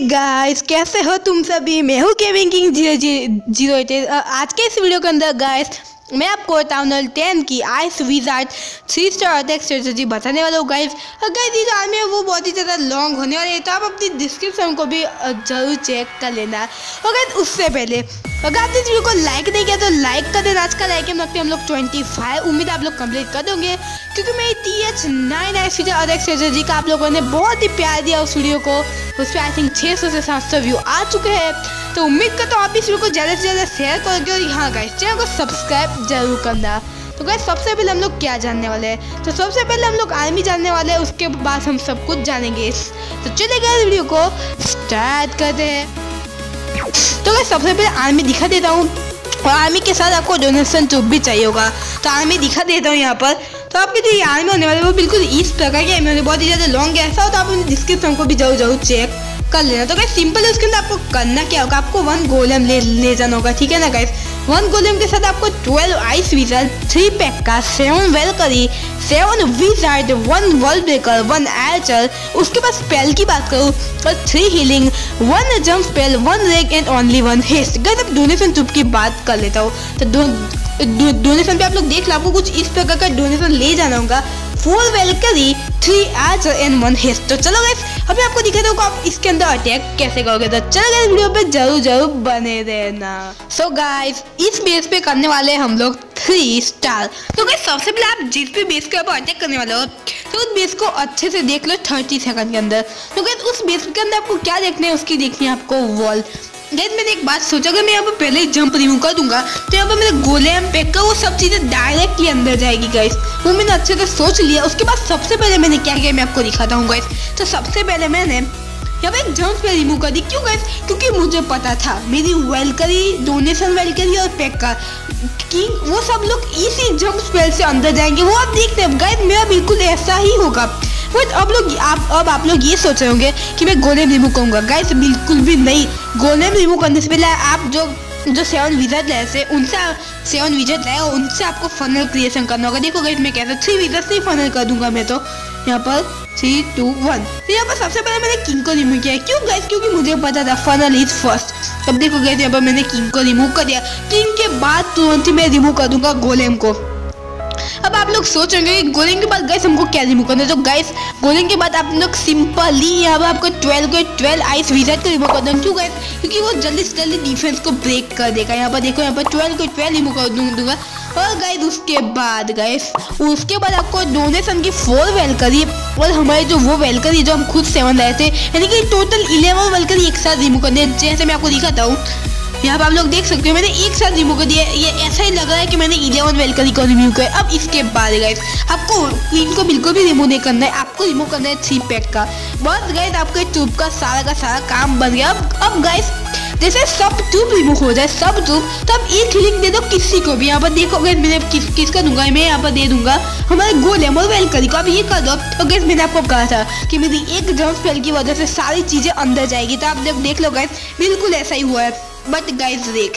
Guys कैसे हो तुम सभी? मैं हूँ केविन किंग ज़ीरो ज़ीरो आज के इस वीडियो के अंदर गाइस मैं आपको टाउनल टेन की ice wizard three star attack strategy बताने वाला हूँ गाइस गाइस ये आर्मी है वो बहुत ही ज़्यादा लॉन्ग होने वाली है तो आप अपनी डिस्क्रिप्शन को भी ज़रूर चेक कर लेना। और गाइस उससे पहले अगर आपने इस वीडियो को लाइक नहीं किया तो लाइक कर देना। आज का लाइक हैं, हम लोग ट्वेंटी फाइव उम्मीद आप लोग कंप्लीट कर दोगे। क्योंकि मेरी T H nine I feature attack strategy का आप लोगों ने बहुत ही प्यार दिया उस वीडियो को। उस पर आई थिंक छः सौ से सात सौ व्यू आ चुके हैं। तो उम्मीद करता हूँ आप इस वीडियो को ज़्यादा से ज़्यादा शेयर करोगे और यहाँ गाइस चैनल को सब्सक्राइब ज़रूर करना। तो गाइस सबसे पहले हम लोग क्या जानने वाले हैं? तो सबसे पहले हम लोग आर्मी जानने वाले हैं, उसके बाद हम सब कुछ जानेंगे। तो चलिए गाइस वीडियो को स्टार्ट करते हैं। तो मैं सबसे पहले आर्मी दिखा देता हूँ। और आर्मी के साथ आपको डोनेशन चुप भी चाहिए होगा। तो आर्मी दिखा देता हूँ यहाँ पर। तो आपके जो ये आर्मी होने वाले, वो बिल्कुल इस प्रकार के आर्मी बहुत ही ज़्यादा लॉन्ग ऐसा हो तो आप डिस्क्रिप्शन को भी ज़रूर ज़रूर चेक कर लेना। तो गाइस सिंपल है, उसके अंदर आपको करना क्या होगा? आपको वन गोलम ले ले जाना होगा, ठीक है ना गाइस वन गोलम के साथ आपको twelve ice wizard three pekka का seven valkyrie seven wizard one wall breaker one archer उसके बाद स्पेल की बात करूँ तो three healing one jump spell one rage and only one haste guys अब डोनेशन ट्यूब की बात कर लेता हूँ। तो डोनेशन पे आप लोग देख लो, आपको कुछ इस प्रकार का डोनेशन ले जाना होगा। Four valkyrie three H and one haste तो चलो गाइस अभी आपको दिखाता हूँ कि आप इसके अंदर अटैक कैसे करोगे? तो चलो गाइस वीडियो पे ज़रूर ज़रूर बने रहना। सो so गाइस इस बेस पे करने वाले हम लोग थ्री स्टार तो गाइस सबसे पहले आप जिस भी बेस के ऊपर अटैक करने वाले हो तो उस बेस को अच्छे से देख लो थर्टी सेकंड के अंदर। तो गाइस उस बेस के अंदर आपको क्या देखना है, उसकी देखनी है आपको वॉल गाइस मैंने एक बात सोचा, अगर मैं यहाँ पर पहले जंप रिमूव कर दूँगा तो यहाँ पर मेरे गोलेम पेक्का वो सब चीज़ें डायरेक्टली अंदर जाएगी गाइस वो मैंने अच्छे से सोच लिया। उसके बाद सबसे पहले मैंने क्या किया, मैं आपको दिखाता हूँ गाइस तो सबसे पहले मैंने यहाँ पर जंप पे रिमूव कर दी। क्यों गाइस क्योंकि मुझे पता था, मेरी वेलकरी डोनेशन वेलकरी और पेक्का किंग वो सब लोग इसी जंप स्पेल से अंदर जाएँगे। वो आप देखते हैं गाइस मेरा बिल्कुल ऐसा ही होगा। बट अब लोग आप अब आप लोग ये सोच रहे होंगे कि मैं गोलेम रिमूव करूँगा। गाइस बिल्कुल भी नहीं। गोलेम रिमूव करने से पहले आप जो जो सेवन विजट लाए से उनसे सेवन विजट लाए और उनसे आपको फनल क्रिएशन करना होगा। देखो गाइस मैं कैसे थ्री विजट से ही फनल कर दूँगा मैं तो। यहाँ पर थ्री टू वन तो यहाँ पर सबसे पहले मैंने किंग को रिमूव किया क्यों गाइस क्योंकि मुझे पता था फनल इज़ फ़र्स्ट अब देखो गाइस यहाँ पर मैंने किंग को रिमूव कर दिया। किंग के बाद तुरंत ही मैं रिमूव कर दूँगा गोलेम को। अब आप लोग सोचेंगे कि गोलिंग के बाद गाइस हमको क्या रिमूव करना है? तो गाइस गोलिंग के बाद आप लोग सिंपली यहाँ पर आपको 12 को 12 आइस विजट को रिमूव कर दूँ क्यों गाइस क्योंकि वो जल्दी से जल्दी डिफेंस को ब्रेक कर देगा। यहाँ पर देखो, यहाँ पर 12 को 12 रिमूव कर दूँगा। और गाइस उसके बाद गाइस उसके बाद आपको डोनेशन की फोर वेलकरी और हमारे जो वो वेलकरी जो हम खुद सेवन लाए थे, यानी कि टोटल इलेवन वेलकरी एक साथ रिमूव करने जैसे मैं आपको दिखाता हूँ। यहाँ पर आप लोग देख सकते हो, मैंने एक साथ रिमूव कर दिया ये ऐसा ही लग रहा है कि मैंने इलेवन वेलकरी को रिमूव किया अब इसके बाद गाइस आपको इनको बिल्कुल भी रिमूव नहीं करना है। आपको रिमूव करना है थ्री पैक का। बस गाइस आपके ट्यूब का सारा का सारा काम बन गया। अब अब गाइस जैसे सब ट्यूब रिमूव हो जाए, सब ट्यूब तो अब एक लिंक दे दो किसी को भी। यहाँ पर देखो गाइस मैंने किस, किसका दूँगा? मैं यहाँ पर दे दूँगा हमारे गोलेम और वेलकरी को। अब ये कर दो। तो गाइस मैंने आपको कहा था कि मेरी एक जंप स्पेल की वजह से सारी चीज़ें अंदर जाएगी। तो आप लोग देख लो गाइस बिल्कुल ऐसा ही हुआ है। बट गाइस रेग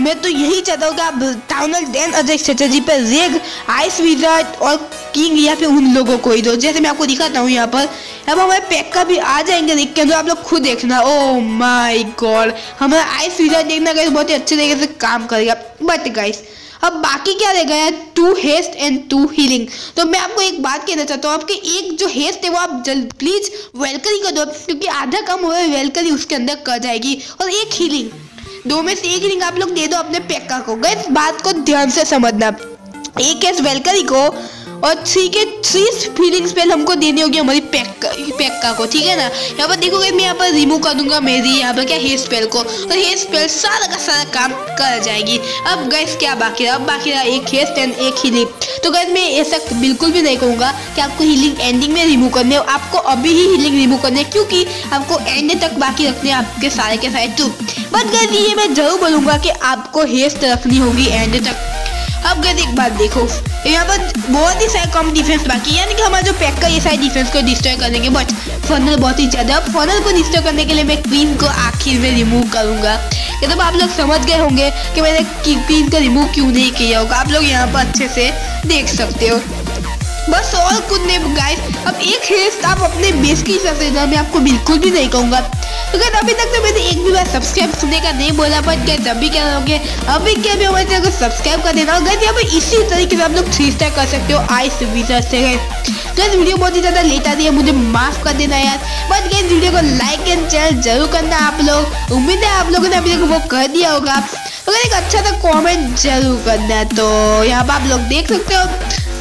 मैं तो यही चाहता हूँ कि आप टाउनल डेन अजय स्ट्रेटजी पर रेग आइस विजर्ड और किंग या फिर उन लोगों को ही दो। जैसे मैं आपको दिखाता हूँ यहाँ पर। अब हमारे पैक का भी आ जाएँगे देख के तो आप लोग खुद देखना। ओ माय गॉड हमारा आइस विजर्ड देखना गाइस बहुत ही अच्छे तरीके से काम करेगा। बट गाइस अब बाकी क्या रह गया two haste and two healing तो मैं आपको एक बात कहना चाहता हूँ, आपके एक जो हेस्ट है, वो आप जल्द प्लीज़ वेलकरी कर दो। क्योंकि आधा कम हो वेलकरी उसके अंदर कर जाएगी। और एक हीलिंग दो में से एक रिंग आप लोग दे दो अपने पेक्का को। गए बात को ध्यान से समझना। एक है वेलकरी को और थ्री के थ्री फीलिंग स्पेल हमको देनी होगी हमारी पेक्का पेक्का को ठीक है ना? यहाँ पर देखोगे मैं यहाँ पर रिमूव कर दूँगा मेरी यहाँ पर क्या हेयर स्पेल को। और हेयर स्पेल सारा का सारा काम कर जाएगी। अब गैस क्या बाकी रहा? अब बाकी रहा एक हेस्ट एंड एक हीलिंग तो गैस मैं ऐसा बिल्कुल भी नहीं कहूँगा कि आपको हीलिंग एंडिंग में रिमूव करने हो। आपको अभी ही हीलिंग रिमूव करने हैं, क्योंकि आपको एंड तक बाकी रखने हैं आपके सारे के सारे टूब बट गैस ये मैं ज़रूर बोलूँगा कि आपको हेस्ट रखनी होगी एंड तक। अब गए एक बात देखो। यहाँ पर बहुत ही सारे कम डिफेंस बाकी यानी कि हमारा जो पैक का ये सारे डिफेंस को डिस्ट्रॉय कर देंगे बट फनल बहुत ही ज़्यादा अब फनल को डिस्ट्रॉय करने के लिए मैं क्वीन को आखिर में रिमूव करूँगा। ये तो आप लोग समझ गए होंगे कि मैंने क्वीन को रिमूव क्यों नहीं किया होगा। आप लोग यहाँ पर अच्छे से देख सकते हो। बस और कुछ नहीं गाइस अब एक हेस्ट आप अपने बेस के हिसाब से मैं आपको बिल्कुल भी नहीं कहूँगा. तो क्या अभी तक तो मैंने एक भी बार सब्सक्राइब सुनने का नहीं बोला पर क्या अभी क्या होगे अभी क्या भी हमारे चैनल को सब्सक्राइब कर देना और यहाँ पर इसी तरीके से आप लोग थ्री स्टार कर सकते हो आई सुविधा से गए गैस वीडियो बहुत ही ज़्यादा लेट आती है, मुझे माफ़ कर देना यार. बट गैस वीडियो को लाइक एंड चैनल ज़रूर करना आप लोग. उम्मीद है आप लोगों ने अभी तक वो कर दिया होगा. अगर एक अच्छा सा कमेंट ज़रूर करना तो यहाँ पर आप लोग देख सकते हो.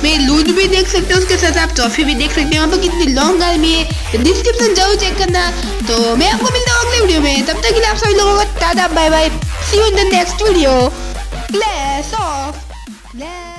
मेरी लूज भी देख सकते हो, उसके साथ आप ट्रॉफी भी देख सकते हो। वहाँ पर कितनी लॉन्ग आर्मी है डिस्क्रिप्शन ज़रूर चेक करना। तो मैं आपको मिलता हूँ अगले वीडियो में। तब तक के लिए आप सभी लोगों का tata bye bye see you in the next video clash of clash